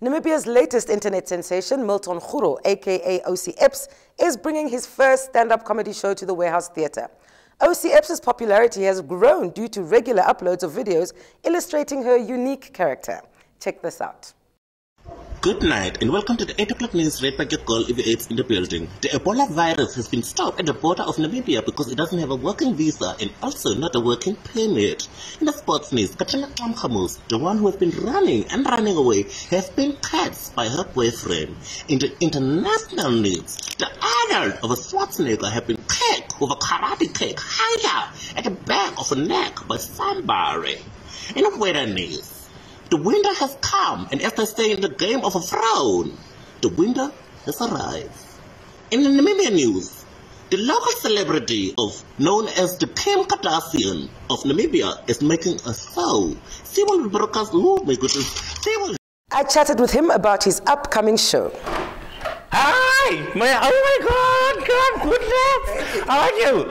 Namibia's latest internet sensation, Milton Xuro, aka OC Ebs, is bringing his first stand-up comedy show to the Warehouse Theatre. OC Ebs' popularity has grown due to regular uploads of videos illustrating her unique character. Check this out. Good night and welcome to the 8 o'clock news read by your girl EV8 in the building. The Ebola virus has been stopped at the border of Namibia because it doesn't have a working visa and also not a working permit. In the sports news, Katrina Klamkhamus, the one who has been running and running away, has been cut by her boyfriend. In the international news, the adult of a Schwarzenegger has been kicked with a karate kick higher at the back of the neck by somebody. In the weather news, the winter has come, and as they say in the game of a throne, the winter has arrived. In the Namibian news, the local celebrity of known as the Kim Kardashian of Namibia is making a show. She will be broadcast. Oh my goodness! She will. I chatted with him about his upcoming show. Hi! My, oh my God! God, goodness! How are you?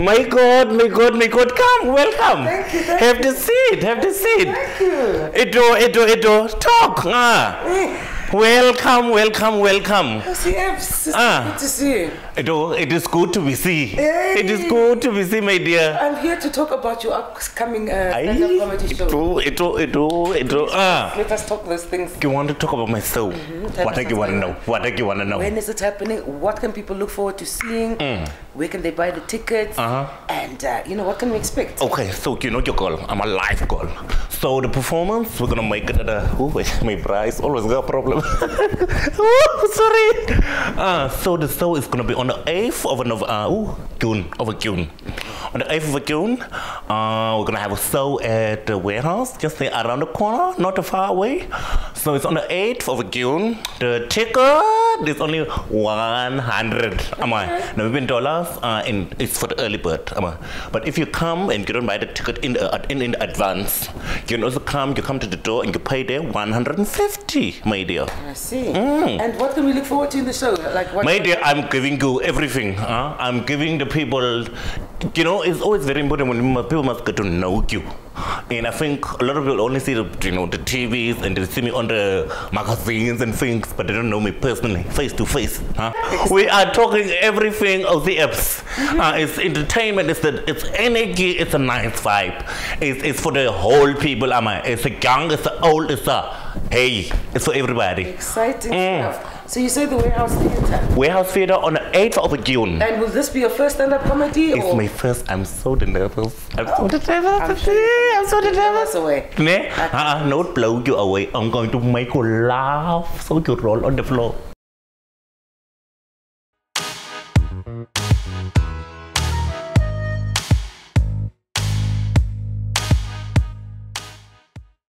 My God, my God, my God, come, welcome. Thank you, thank have you. the seat, have the seat. Thank you. Edo, Edo, Edo, talk. Ah. Welcome, welcome, welcome. Ebs, it's Ah. good to see you. It is good to be see. Hey. It is good to be see, my dear. I'm here to talk about your upcoming uh, stand-up comedy show. Edo, Edo, Edo, Edo. Ah. Let us talk those things. You want to talk about myself? soul? Tell What do you want to know? What do you want to know? When is it happening? What can people look forward to seeing? Where can they buy the tickets? Mm. Uh-huh. And, uh, you know, what can we expect? Okay, so you know your girl. I'm a live girl. So the performance, we're gonna make it at a. Oh, wait, my bra is always got a problem. oh, sorry. Uh, so the show is gonna be on the 8th of Nov- uh, ooh, June, of June. On the 8th of June, uh, we're gonna have a show at the warehouse, just there around the corner, not too far away. So it's on the 8th of June. The ticket is only 100 am I? Namibian dollars, uh, and it's for the early bird. Am I? But if you come and you don't buy the ticket in, uh, in, in advance, you can also come, you come to the door and you pay there 150, my dear. I see. And what can we look forward to in the show? Like what? My dear, I'm giving you everything. Huh? I'm giving the people, you know, it's always very important when people must get to know you. And I think a lot of people only see the, you know, the TVs and they see me on the magazines and things, but they don't know me personally, face to face. Huh? We are talking everything of the apps. Uh, it's entertainment, it's the, it's energy, it's a nice vibe. It's, it's for the whole people, am I? It's a young, it's a old, it's a hey, it's for everybody. Exciting stuff. So you say the Warehouse Theatre. Warehouse Theatre on the 8th of June. And will this be your first stand-up comedy? It's or my first. I'm so nervous. I'm so oh, nervous. I'm sure I'm so nervous. away. Ne? Uh-uh, not blow you away. I'm going to make you laugh so you roll on the floor.